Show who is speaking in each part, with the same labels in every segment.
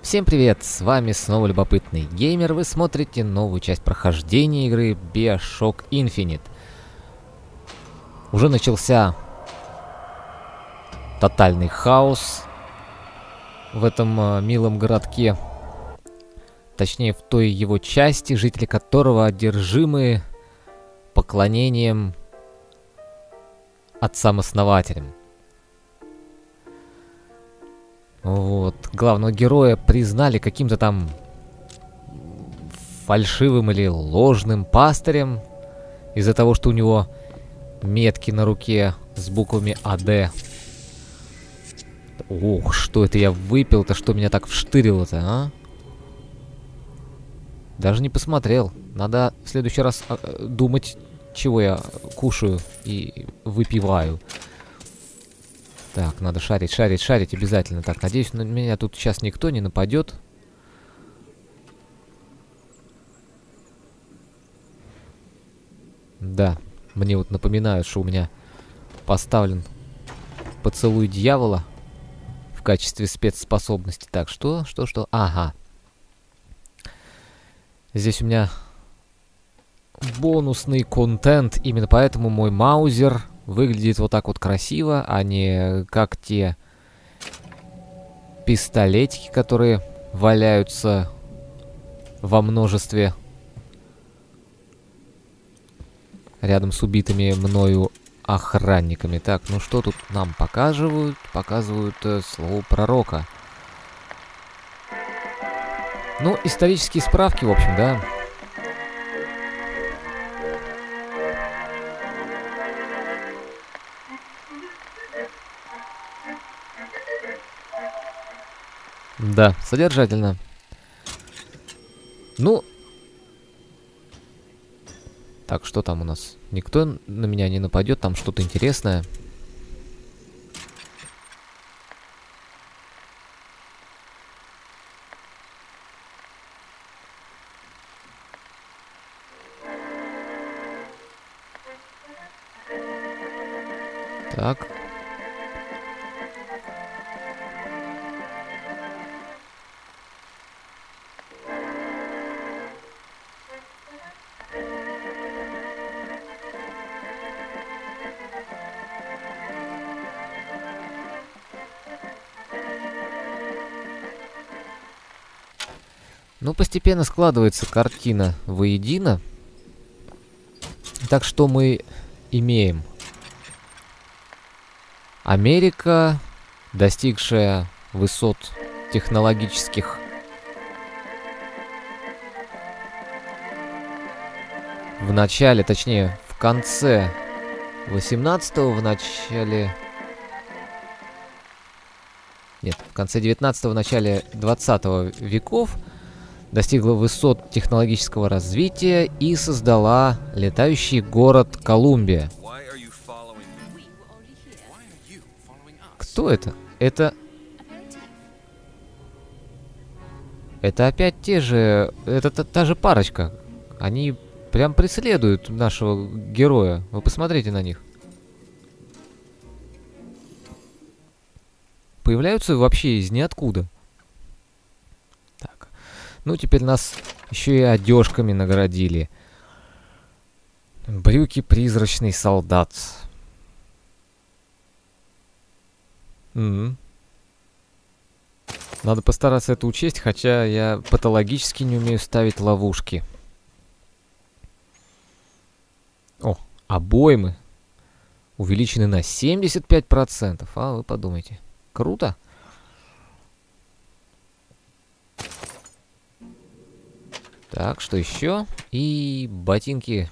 Speaker 1: Всем привет, с вами снова Любопытный Геймер, вы смотрите новую часть прохождения игры Bioshock Infinite. Уже начался тотальный хаос в этом э, милом городке. Точнее, в той его части, жители которого одержимы поклонением отцам-основателям. Вот. Главного героя признали каким-то там фальшивым или ложным пастырем из-за того, что у него метки на руке с буквами АД. Ох, что это я выпил-то, что меня так вштырило-то, а? Даже не посмотрел. Надо в следующий раз а, думать, чего я кушаю и выпиваю. Так, надо шарить, шарить, шарить обязательно. Так, надеюсь, на меня тут сейчас никто не нападет. Да, мне вот напоминают, что у меня поставлен поцелуй дьявола в качестве спецспособности. Так, что, что, что? Ага. Здесь у меня бонусный контент, именно поэтому мой маузер выглядит вот так вот красиво, а не как те пистолетики, которые валяются во множестве рядом с убитыми мною охранниками. Так, ну что тут нам показывают? Показывают э, слово пророка. Ну, исторические справки, в общем, да. Да, содержательно. Ну. Так, что там у нас? Никто на меня не нападет, там что-то интересное. Так, постепенно складывается картина воедино. Так что мы имеем? Америка, достигшая высот технологических в начале, точнее, в конце 18-го, в начале... Нет, в конце 19-го, в начале 20 веков достигла высот технологического развития и создала летающий город Колумбия. Кто это? Это... Это опять те же... Это та, та же парочка. Они прям преследуют нашего героя. Вы посмотрите на них. Появляются вообще из ниоткуда. Ну, теперь нас еще и одежками наградили. Брюки призрачный солдат. Угу. Надо постараться это учесть, хотя я патологически не умею ставить ловушки. О, обоймы увеличены на 75%. А, вы подумайте. Круто. Так, что еще? И ботинки.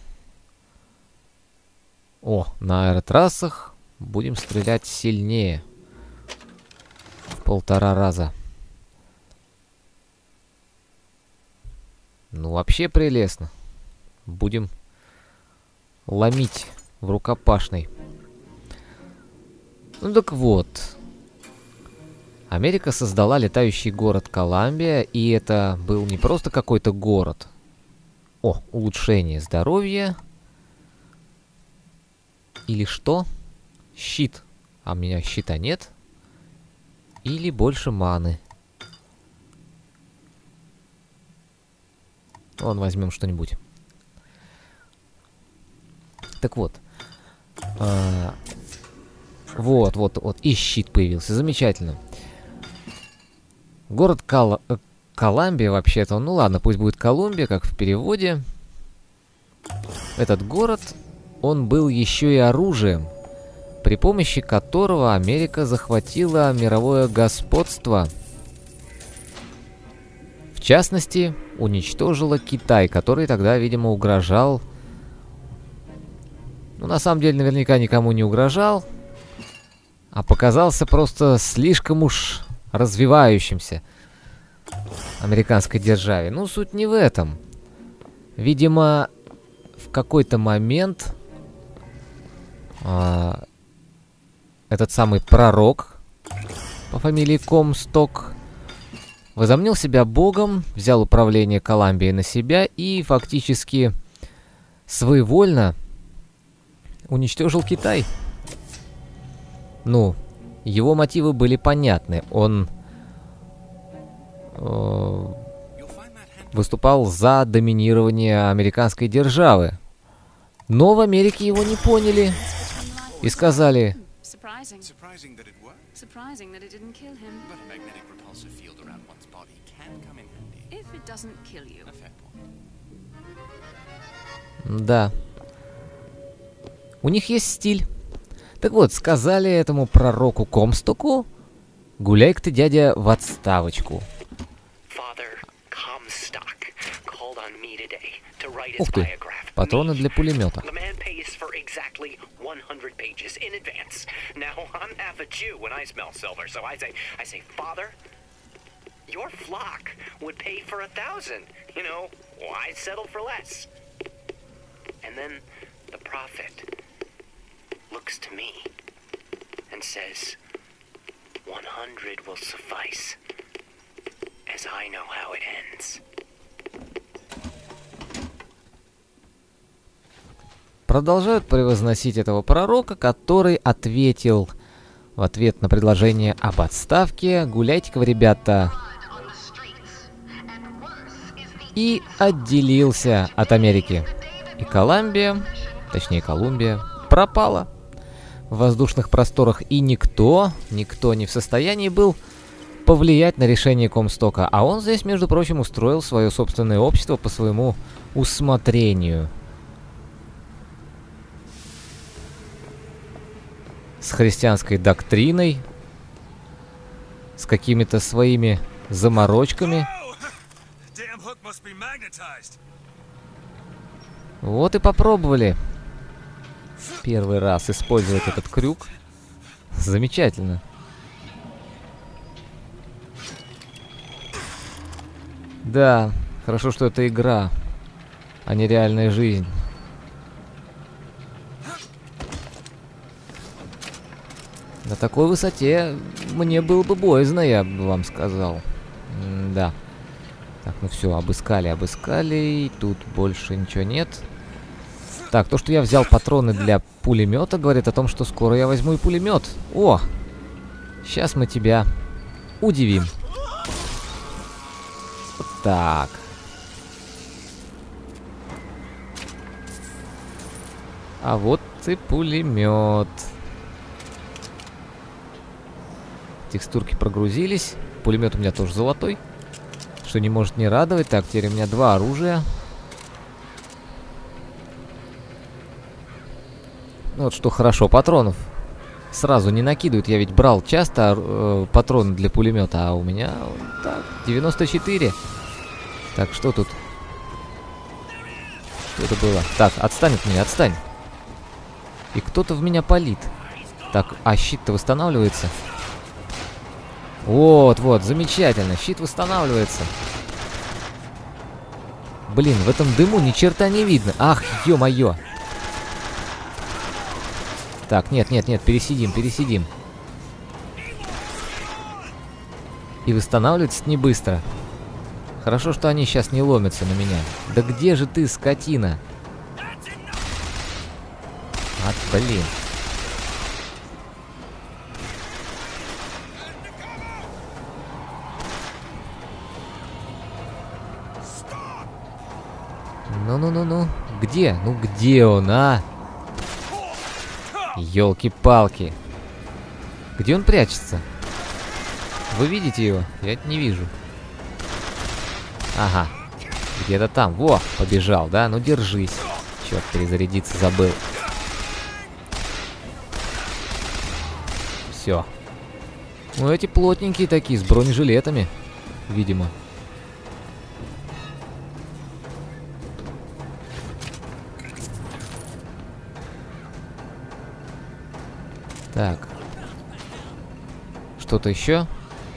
Speaker 1: О, на аэротрассах будем стрелять сильнее. В полтора раза. Ну, вообще прелестно. Будем ломить в рукопашной. Ну так вот, Америка создала летающий город Коламбия, и это был не просто какой-то город. О, улучшение здоровья. Или что? Щит. А у меня щита нет. Или больше маны. Вон, возьмем что-нибудь. Так вот. А, вот, вот, вот. И щит появился. Замечательно. Город Кал... Э, Коламбия вообще-то. Ну ладно, пусть будет Колумбия, как в переводе. Этот город, он был еще и оружием, при помощи которого Америка захватила мировое господство. В частности, уничтожила Китай, который тогда, видимо, угрожал... Ну, на самом деле, наверняка никому не угрожал, а показался просто слишком уж развивающимся американской державе. Ну, суть не в этом. Видимо, в какой-то момент а, этот самый пророк по фамилии Комсток возомнил себя богом, взял управление Колумбией на себя и фактически своевольно уничтожил Китай. Ну, его мотивы были понятны. Он э, выступал за доминирование американской державы. Но в Америке его не поняли и сказали... Да. У них есть стиль. Так вот, сказали этому пророку Комстоку, гуляй-ка ты, дядя, в отставочку. Ух ты, патроны для пулемета. Your flock would pay for a thousand. You know, why settle for less? And then the prophet looks to me and says, 100 will suffice, as I know how it ends. Продолжают превозносить этого пророка, который ответил в ответ на предложение об отставке «Гуляйте-ка вы, ребята!» и отделился от Америки. И Колумбия, точнее Колумбия, пропала в воздушных просторах, и никто, никто не в состоянии был повлиять на решение Комстока. А он здесь, между прочим, устроил свое собственное общество по своему усмотрению – с христианской доктриной, с какими-то своими заморочками. Вот и попробовали первый раз использовать этот крюк. Замечательно. Да, хорошо, что это игра, а не реальная жизнь. На такой высоте мне было бы боязно, я бы вам сказал. М да. Так, ну все, обыскали, обыскали. И тут больше ничего нет. Так, то, что я взял патроны для пулемета, говорит о том, что скоро я возьму и пулемет. О! Сейчас мы тебя удивим. Так. А вот и пулемет. Текстурки прогрузились. Пулемет у меня тоже золотой. Что не может не радовать. Так, теперь у меня два оружия. Ну, вот что хорошо, патронов сразу не накидывают. Я ведь брал часто э, патроны для пулемета, а у меня вот так, 94. Так, что тут? Что это было? Так, отстань от меня, отстань. И кто-то в меня палит. Так, а щит-то восстанавливается. Вот, вот, замечательно. Щит восстанавливается. Блин, в этом дыму ни черта не видно. Ах, ё-моё. Так, нет, нет, нет, пересидим, пересидим. И восстанавливается не быстро. Хорошо, что они сейчас не ломятся на меня. Да где же ты, скотина? А, блин. Ну-ну-ну-ну. Где? Ну где он, а? Ёлки-палки. Где он прячется? Вы видите его? Я это не вижу. Ага. Где-то там. Во, побежал, да? Ну держись. Черт, перезарядиться забыл. Все. Ну эти плотненькие такие, с бронежилетами, видимо. Так. Что-то еще?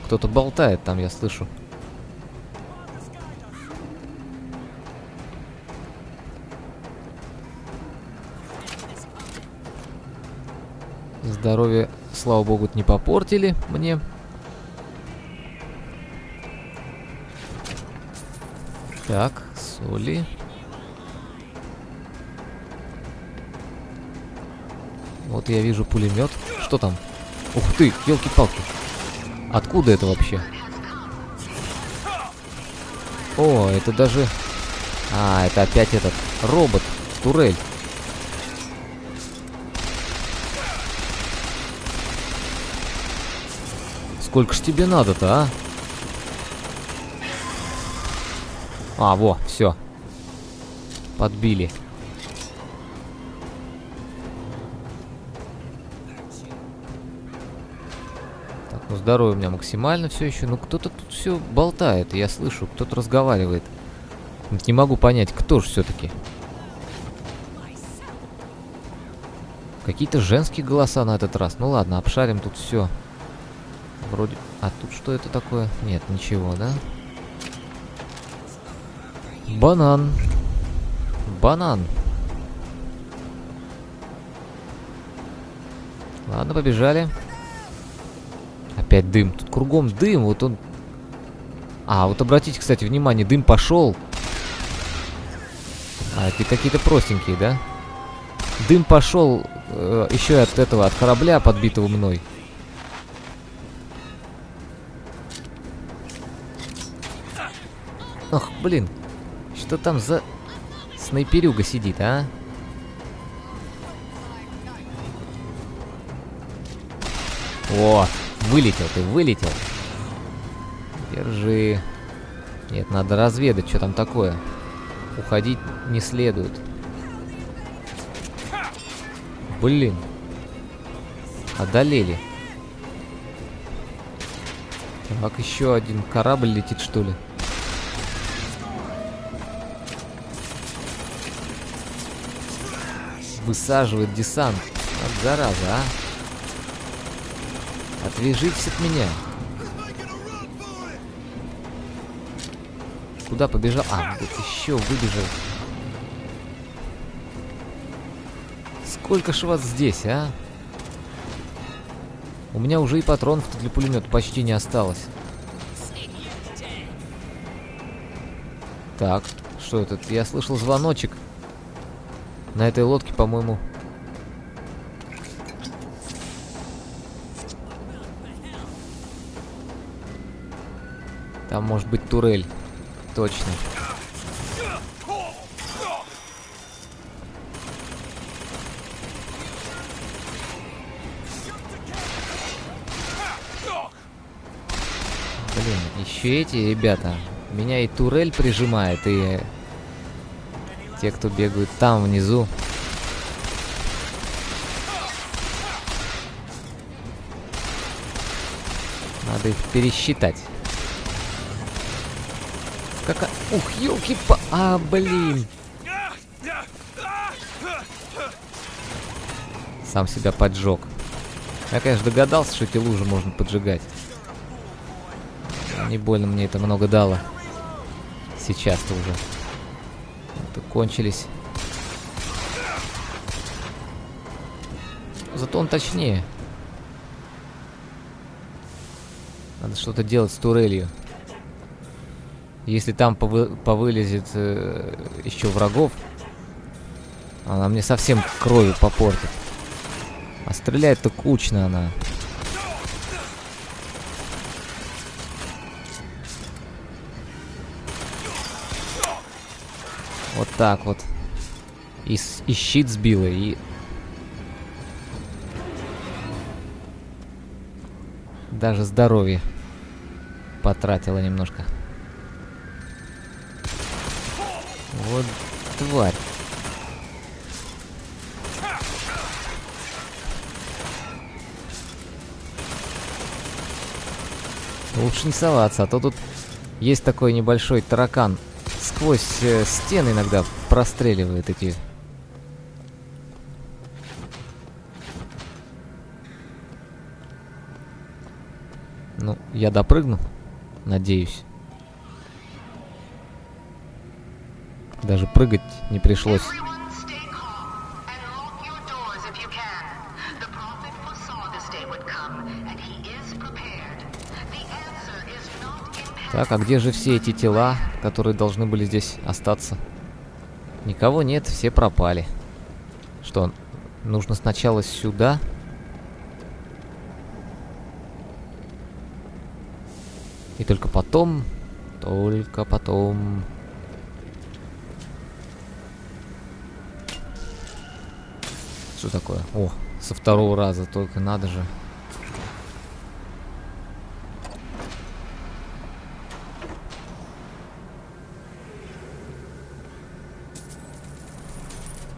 Speaker 1: Кто-то болтает там, я слышу. Здоровье, слава богу, не попортили мне. Так, соли. Вот я вижу пулемет. Что там? Ух ты, елки-палки. Откуда это вообще? О, это даже... А, это опять этот робот, турель. Сколько ж тебе надо-то, а? А, во, все. Подбили. Здоровье у меня максимально все еще. Ну кто-то тут все болтает, я слышу, кто-то разговаривает. Не могу понять, кто же все-таки. Какие-то женские голоса на этот раз. Ну ладно, обшарим тут все. Вроде... А тут что это такое? Нет, ничего, да? Банан. Банан. Ладно, побежали. Опять дым. Тут кругом дым. Вот он... А, вот обратите, кстати, внимание, дым пошел. А, это какие-то простенькие, да? Дым пошел э, еще и от этого, от корабля, подбитого мной. Ох, блин. Что там за снайперюга сидит, а? О, вылетел ты, вылетел. Держи. Нет, надо разведать, что там такое. Уходить не следует. Блин. Одолели. Так, еще один корабль летит, что ли? высаживает десант. Вот зараза, а. Отвяжитесь от меня. Куда побежал? А, вот еще выбежал. Сколько ж вас здесь, а? У меня уже и патронов для пулемета почти не осталось. Так, что это? Я слышал звоночек. На этой лодке, по-моему... Там может быть турель. Точно. Блин, еще эти ребята. Меня и турель прижимает, и те, кто бегают там внизу. Надо их пересчитать. Как... Ух, елки по... А, блин. Сам себя поджег. Я, конечно, догадался, что эти лужи можно поджигать. Не больно мне это много дало. Сейчас-то уже кончились. Зато он точнее. Надо что-то делать с турелью. Если там повы повылезет э, еще врагов, она мне совсем кровью попортит. А стреляет-то кучно она. Вот так вот. И, и щит сбила, и... Даже здоровье потратила немножко. Вот тварь. Лучше не соваться, а то тут есть такой небольшой таракан. Сквозь э, стены иногда простреливает эти... Ну, я допрыгну, надеюсь.
Speaker 2: Answer is not in
Speaker 1: Так, а где же все эти тела, которые должны были здесь остаться? Никого нет, все пропали. Что, нужно сначала сюда? И только потом... Только потом... Что такое? О, со второго раза только надо же.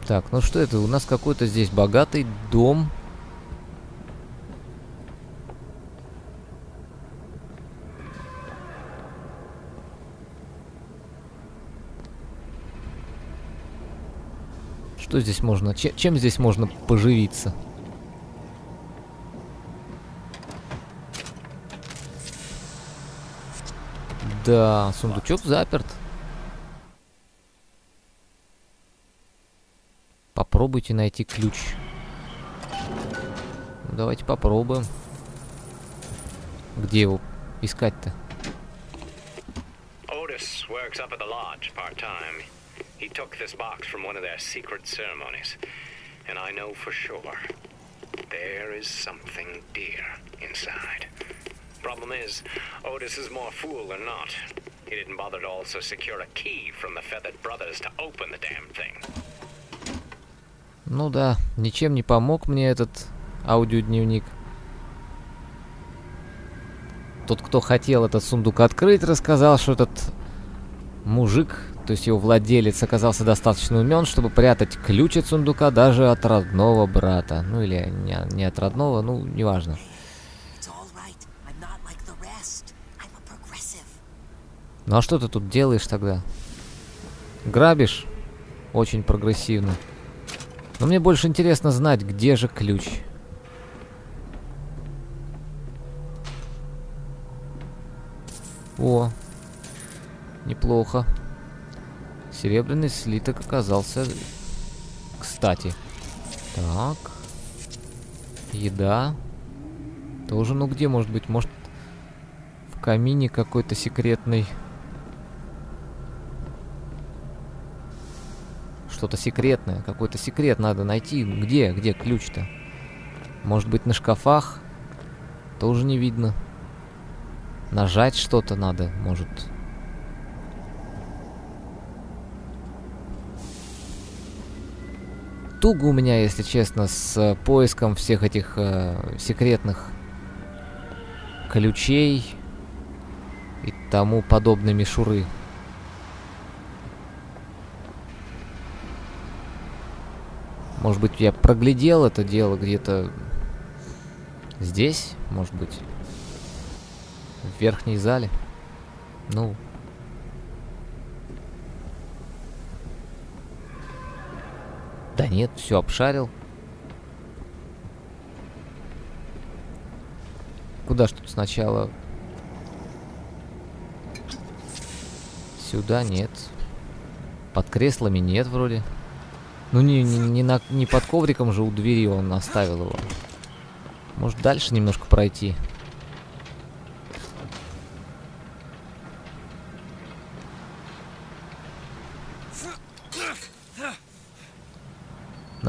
Speaker 1: Так, ну что это? У нас какой-то здесь богатый дом. Что здесь можно? че- чем здесь можно поживиться? Да, сундучок заперт. Попробуйте найти ключ. Ну, Давайте попробуем. Где его искать-то?
Speaker 3: He took this box from one of their secret ceremonies. And I know for sure there is something dear inside. Problem is, Otis is more fool than not. He didn't bother to also secure a key from the Feathered Brothers to open the damn thing.
Speaker 1: Ну да, ничем не помог мне этот аудиодневник. Тот, кто хотел этот сундук открыть, рассказал, что этот мужик, то есть его владелец, оказался достаточно умен, чтобы прятать ключ от сундука даже от родного брата. Ну или не, не от родного, ну, неважно. Ну а что ты тут делаешь тогда? Грабишь? Очень прогрессивно. Но мне больше интересно знать, где же ключ. О, неплохо. Серебряный слиток оказался кстати. Так. Еда. Тоже, ну где может быть? Может в камине какой-то секретный... Что-то секретное, какой-то секрет надо найти. Где, где ключ-то? Может быть на шкафах? Тоже не видно. Нажать что-то надо, может. Туго у меня, если честно, с э, поиском всех этих э, секретных ключей и тому подобной мишуры. Может быть, я проглядел это дело где-то здесь, может быть, в верхней зале. Ну. Да нет, все обшарил. Куда тут сначала? Сюда нет. Под креслами нет вроде. Ну не, не, не, на, не под ковриком же у двери он оставил его. Может дальше немножко пройти.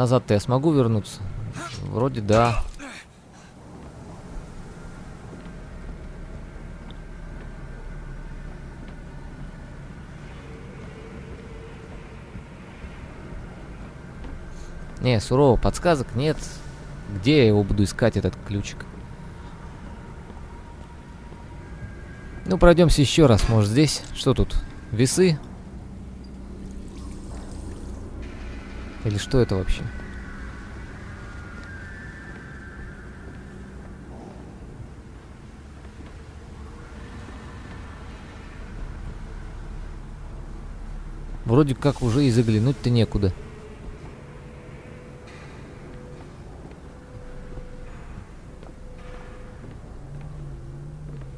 Speaker 1: Назад-то я смогу вернуться? Вроде да. Не, сурово, подсказок нет. Где я его буду искать, этот ключик? Ну, пройдемся еще раз, может, здесь. Что тут? Весы? Или что это вообще? Вроде как уже и заглянуть-то некуда.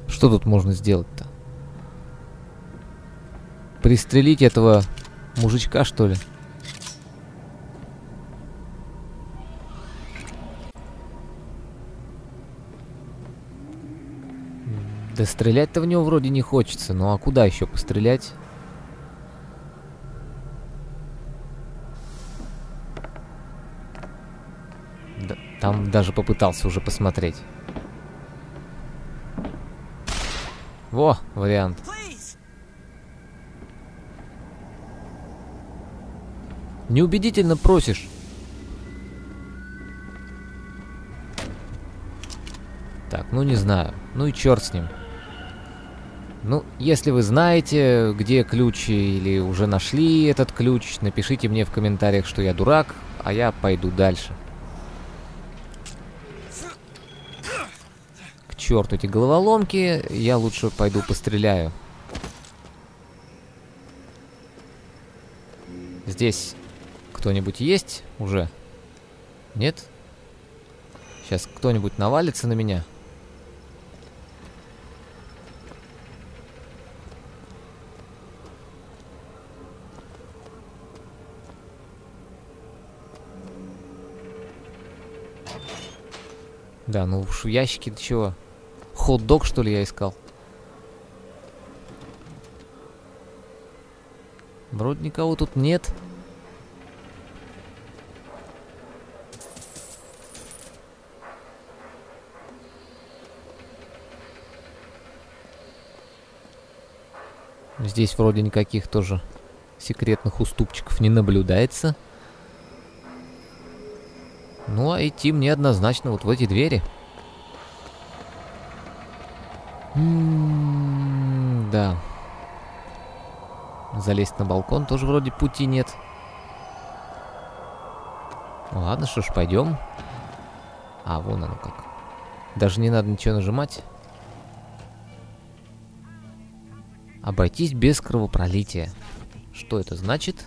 Speaker 1: Что тут можно сделать-то? Пристрелить этого мужичка, что ли? Да стрелять-то в него вроде не хочется. Ну а куда еще пострелять? Там даже попытался уже посмотреть. Во, вариант. Неубедительно просишь. Так, ну не знаю. Ну и черт с ним. Ну, если вы знаете, где ключ или уже нашли этот ключ, напишите мне в комментариях, что я дурак, а я пойду дальше. К черту эти головоломки, я лучше пойду постреляю. Здесь кто-нибудь есть уже? Нет? Сейчас кто-нибудь навалится на меня. Да, ну уж в ящике ты чего? Хот-дог, что ли, я искал? Вроде никого тут нет. Здесь вроде никаких тоже секретных уступчиков не наблюдается. А идти мне однозначно вот в эти двери. М, Да. Залезть на балкон тоже вроде пути нет. Ну Ладно, что ж, пойдем. А, вон оно как. Даже не надо ничего нажимать. Обойтись без кровопролития. Что это значит?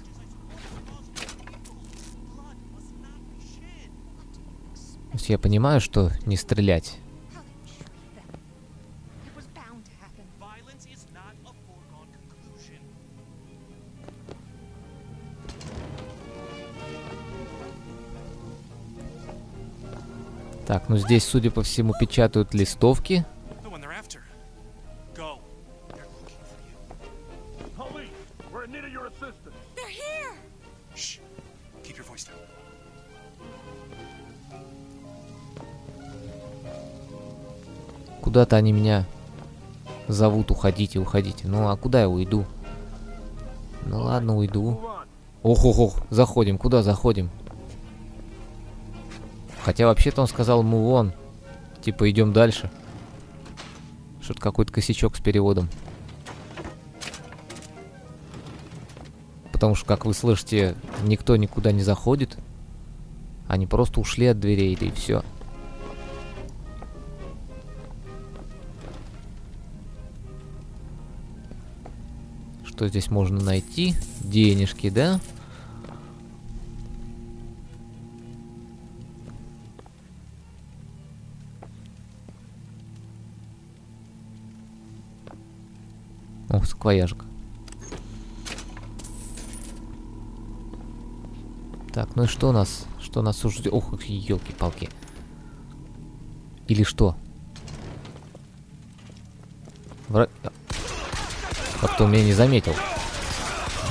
Speaker 1: То есть я понимаю, что не стрелять. Так, ну здесь, судя по всему, печатают листовки. Куда-то они меня зовут, уходите, уходите. Ну, а куда я уйду? Ну ладно, уйду. Ох-ох-ох, заходим, куда заходим? Хотя вообще-то он сказал on. Типа идем дальше. Что-то какой-то косячок с переводом. Потому что, как вы слышите, никто никуда не заходит. Они просто ушли от дверей, да и все. Что здесь можно найти? Денежки, да? Ох, саквояжка. Так, ну и что у нас? Что нас уже ждет? Ох, елки-палки. Или что? Вра... Как-то он меня не заметил.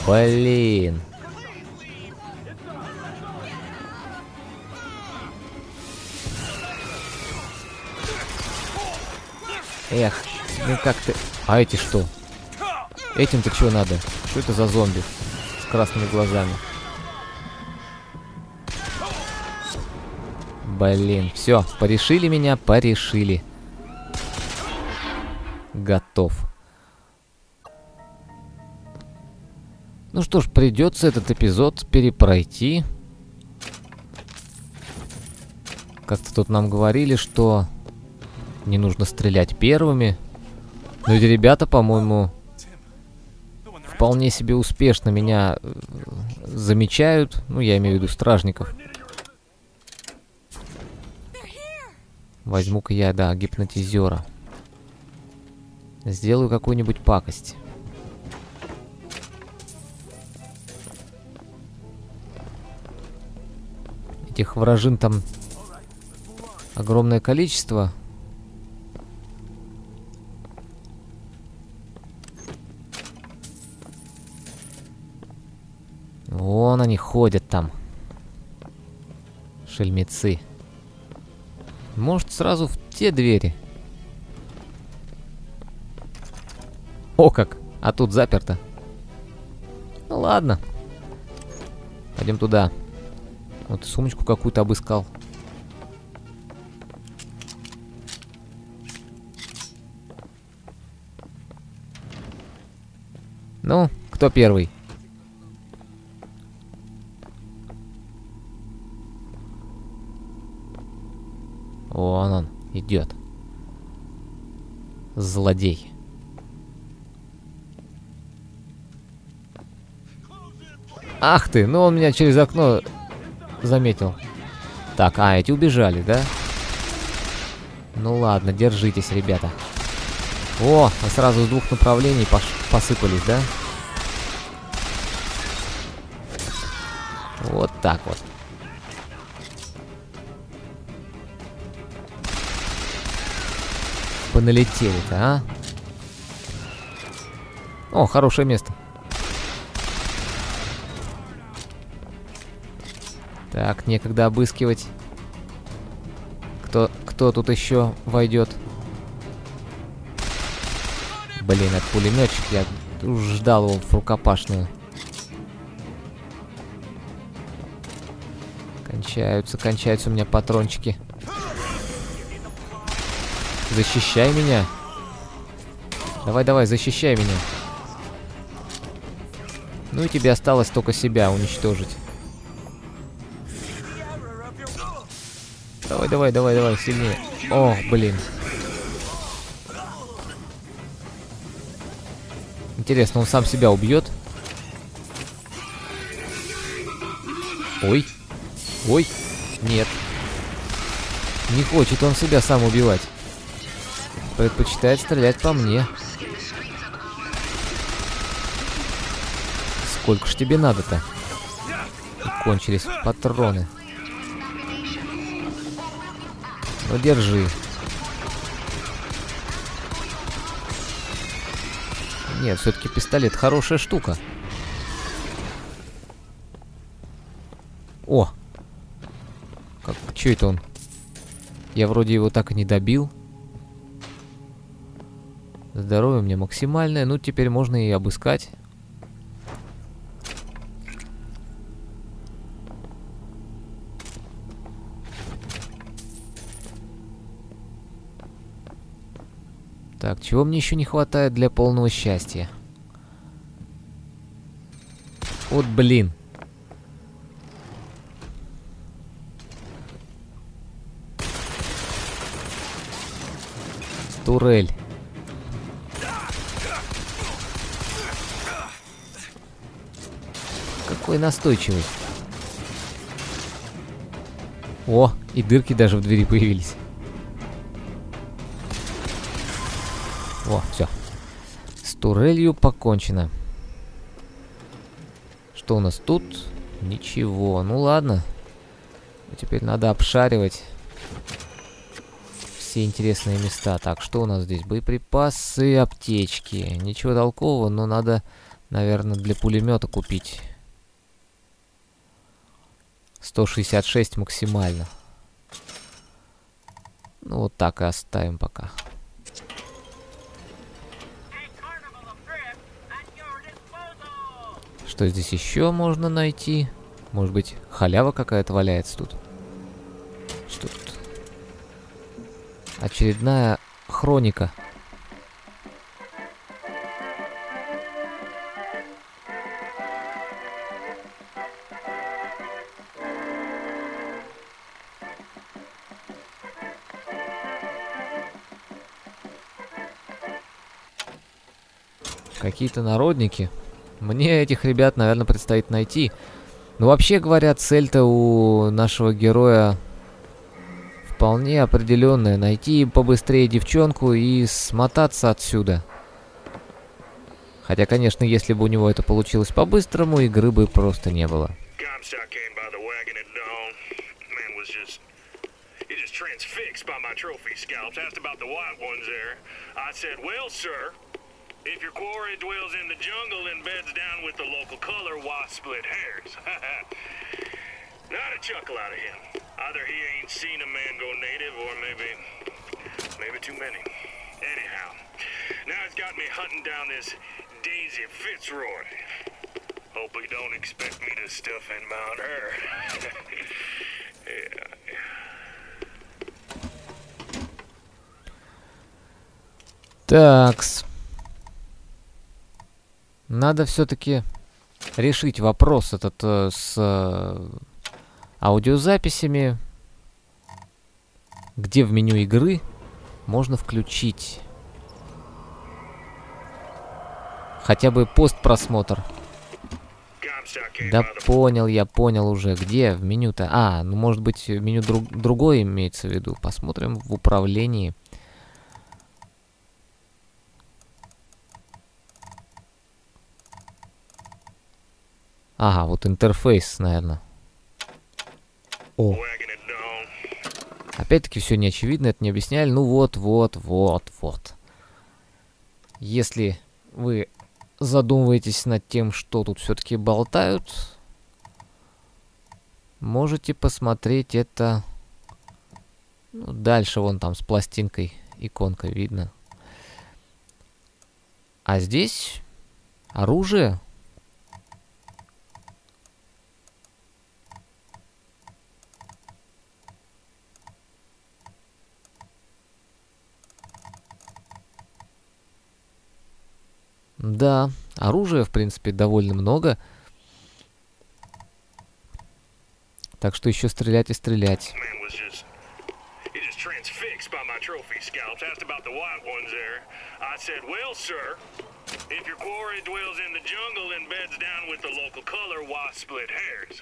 Speaker 1: Блин. Эх, ну как ты... А эти что? Этим-то что надо? Что это за зомби? С красными глазами. Блин, все, порешили меня, порешили. Готов. Ну что ж, придется этот эпизод перепройти. Как-то тут нам говорили, что не нужно стрелять первыми. Но эти ребята, по-моему, вполне себе успешно меня э, замечают. Ну, я имею в виду стражников. Возьму-ка я, да, гипнотизера. Сделаю какую-нибудь пакость. Этих вражин там огромное количество. Вон они ходят там. Шельмецы. Может, сразу в те двери? О как! А тут заперто. Ну ладно. Пойдем туда. Вот сумочку какую-то обыскал. Ну, кто первый? Вон он идет. Злодей. Ах ты, ну он меня через окно заметил. Так, а, эти убежали, да? Ну ладно, держитесь, ребята. О, а сразу с двух направлений посыпались, да? Вот так вот. Поналетели-то, а? О, хорошее место. Так, некогда обыскивать. Кто, кто тут еще войдет? Блин, это пулеметчик, я ждал его в рукопашную. Кончаются, кончаются у меня патрончики. Защищай меня. Давай, давай, защищай меня. Ну и тебе осталось только себя уничтожить. Давай, давай, давай, давай, сильнее. О, блин. Интересно, он сам себя убьет? Ой. Ой. Нет. Не хочет он себя сам убивать. Предпочитает стрелять по мне. Сколько ж тебе надо-то? Кончились патроны. Ну, держи. Нет, все-таки пистолет хорошая штука. О! Как, что это он? Я вроде его так и не добил. Здоровье у меня максимальное. Ну, теперь можно и обыскать. Так, чего мне еще не хватает для полного счастья? Вот блин. Турель. Какой настойчивый. О, и дырки даже в двери появились. О, все. С турелью покончено. Что у нас тут? Ничего. Ну ладно. Теперь надо обшаривать все интересные места. Так, что у нас здесь? Боеприпасы, аптечки. Ничего толкового, но надо, наверное, для пулемета купить. 166 максимально. Ну, вот так и оставим пока. Что здесь еще можно найти? Может быть, халява какая-то валяется тут? Что очередная хроника. Какие-то народники. Мне этих ребят, наверное, предстоит найти. Ну, вообще говоря, цель-то у нашего героя вполне определенная. Найти побыстрее девчонку и смотаться отсюда. Хотя, конечно, если бы у него это получилось по-быстрому, игры бы просто не было.
Speaker 3: By my trophy scalps. Asked about the white ones there. I said, Well, sir, if your quarry dwells in the jungle and beds down with the local color, why split hairs? Not a chuckle out of him. Either he ain't seen a man go native, or maybe. maybe too many. Anyhow, now it's got me hunting down this Daisy Fitzroy. Hope he don't expect me to stuff and mount her. yeah.
Speaker 1: Такс. Надо все-таки решить вопрос этот э, с э, аудиозаписями, где в меню игры можно включить хотя бы постпросмотр. Да понял, я понял уже. Где в меню-то? А, ну может быть меню друг- другое имеется в виду. Посмотрим в управлении. Ага, вот интерфейс, наверное. О, опять-таки все не очевидно, это не объясняли. Ну вот, вот, вот, вот. Если вы задумываетесь над тем, что тут все-таки болтают, можете посмотреть это ну, дальше, вон там с пластинкой, иконка видно. А здесь оружие. Да, оружия, в принципе, довольно много. Так что еще стрелять и стрелять.
Speaker 3: If your quarry dwells in the jungle and beds down with the local color, why split hairs?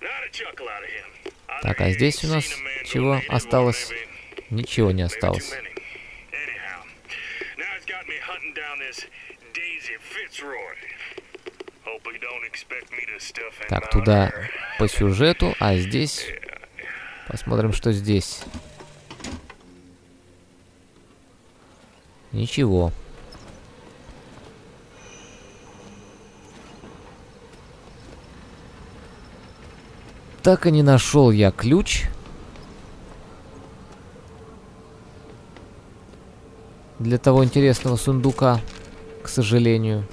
Speaker 3: Not a chuckle out of him.
Speaker 1: Так, а здесь у нас чего осталось? Ничего не осталось.
Speaker 3: Hunting down this Daisy Fitzroy.
Speaker 1: Так, туда по сюжету, а здесь... Посмотрим, что здесь. Ничего. Так и не нашел я ключ. Для того интересного сундука, к сожалению.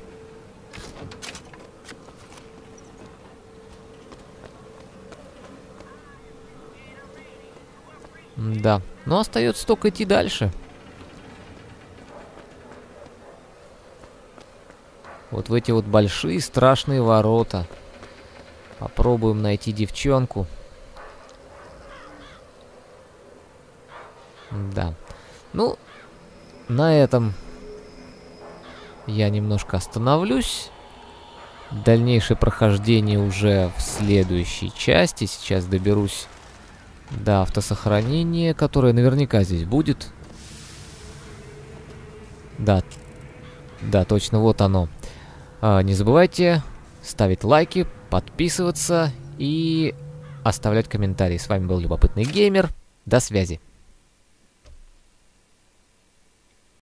Speaker 1: Да. Но остается только идти дальше. Вот в эти вот большие страшные ворота. Попробуем найти девчонку. Да. Ну, на этом я немножко остановлюсь. Дальнейшее прохождение уже в следующей части. Сейчас доберусь до автосохранения, которое наверняка здесь будет. Да, да, точно, вот оно. А, не забывайте ставить лайки, подписываться и оставлять комментарии. С вами был Любопытный Геймер. До связи.